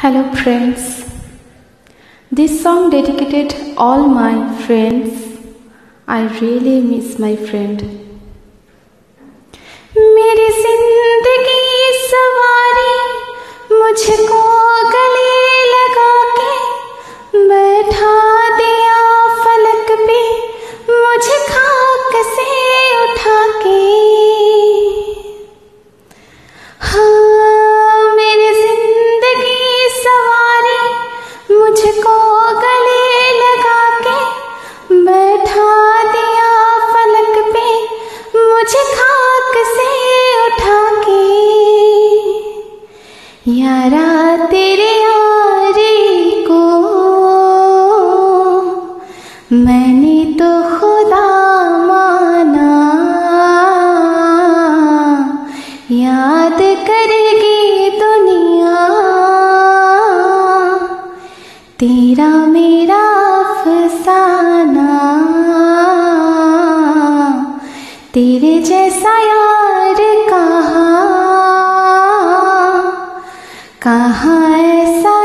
Hello, friends. This song dedicated all my friends. I really miss my friend. मैंने तो खुदा माना, याद करेगी दुनिया। तेरा मेरा फसाना तेरे जैसा यार कहाँ? कहाँ ऐसा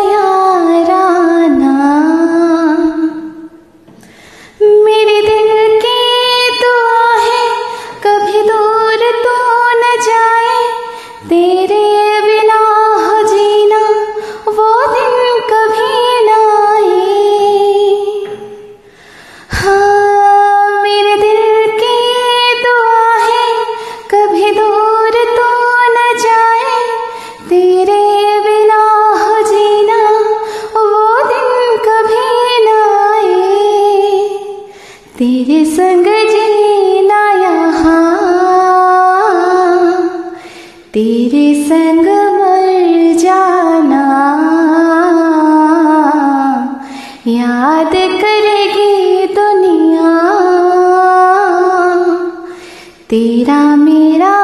तेरे संग जीना यहाँ, तेरे संग मर जाना, याद करेगी दुनिया, तेरा मेरा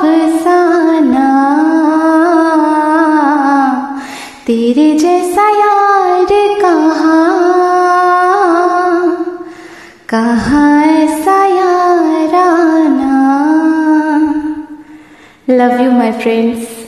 फसाना तेरे जैसा यार कहाँ याराना लव यू माय फ्रेंड्स